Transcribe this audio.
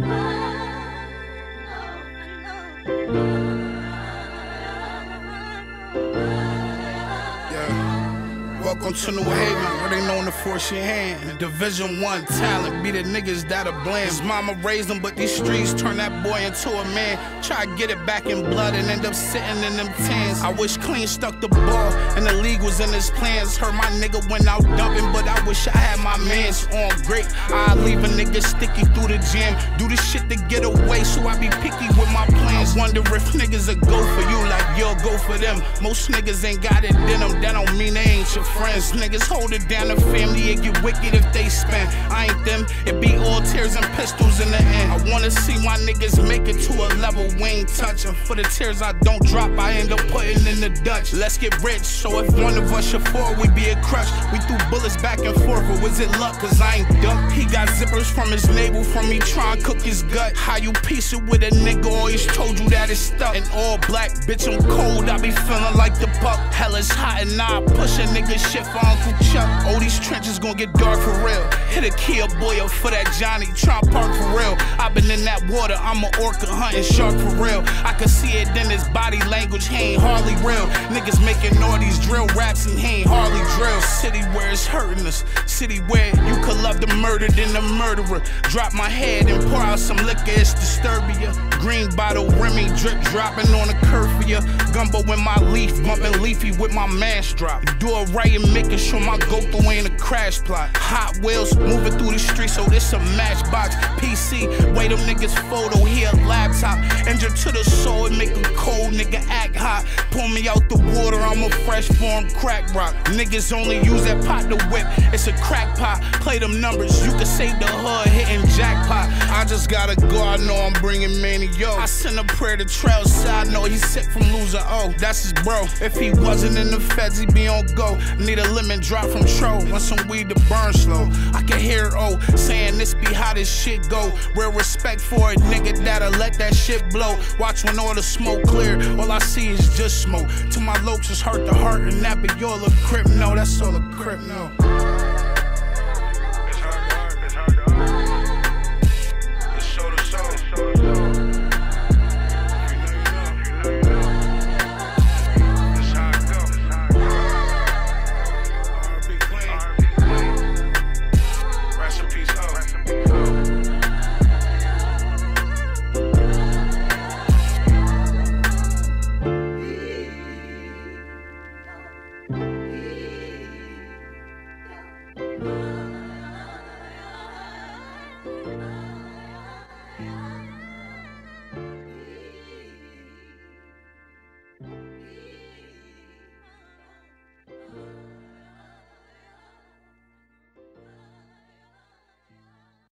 Bye. Welcome to New Haven, where they known to force your hand. Division one talent, be the niggas that are blame. His mama raised him, but these streets turn that boy into a man. Try to get it back in blood and end up sitting in them tans. I wish Clean stuck the ball, and the league was in his plans. Heard my nigga went out dumping, but I wish I had my mans oh, on great. I leave a nigga sticky through the gym. Do the shit to get away, so I be picky with my plans. Wonder if niggas will go for you like you'll go for them. Most niggas ain't got it in them, that don't mean they ain't your friends. Niggas hold it down, the family, it get wicked if they spend. I ain't them, it be all tears and pistols in the end. I wanna see my niggas make it to a level we ain't touching. For the tears I don't drop, I end up putting in the Dutch. Let's get rich, so if one of us should fall, we be a crush. We threw bullets back and forth, but was it luck? Cause I ain't dumb. He got zippers from his navel, from me trying to cook his gut. How you piece it with a nigga always told you that it's stuck. And all black, bitch, I'm cold, I be feeling like the puck. Hell is hot and I push a nigga shit for Uncle Chuck. Oh, these trenches gon' get dark for real. Hit a Kia boy up for that Johnny, try park for real. i been in that water, I'm a orca hunting shark for real. I can see it in his body language, he ain't hardly real. Niggas making all these drill raps and he ain't hardly drill. City where it's hurting us, city where you could love the murdered than the murderer. Drop my head and pour out some liquor, it's disturbia. Green bottle, Remy drip dropping on the curfew. Gumbo in my leaf, bumping leafy with my mask drop. Do it right and making sure my go through ain't a crash plot. Hot wheels moving through the streets, so this a matchbox. PC, wait them niggas photo here, laptop. Injured to the soul, it make a cold nigga act hot. Pull me out the water, I'm a fresh form crack rock. Niggas only use that pot to whip, it's a crack pot. Play them numbers, you can save the hood, hitting jackpot. I just gotta go, I know I'm bringing many yo. I send a prayer to Trail side, know he's sick from losing. Oh, that's his bro. If he wasn't in the feds, he'd be on go. Need a lemon drop from Tro, want some weed to burn slow. I can hear oh saying this be how this shit go. Real respect for a nigga that'll let that shit blow. Watch when all the smoke clear, all I see is just smoke. To my lokes, it's hurt the heart, and that be a crip. No, that's all a crip. No.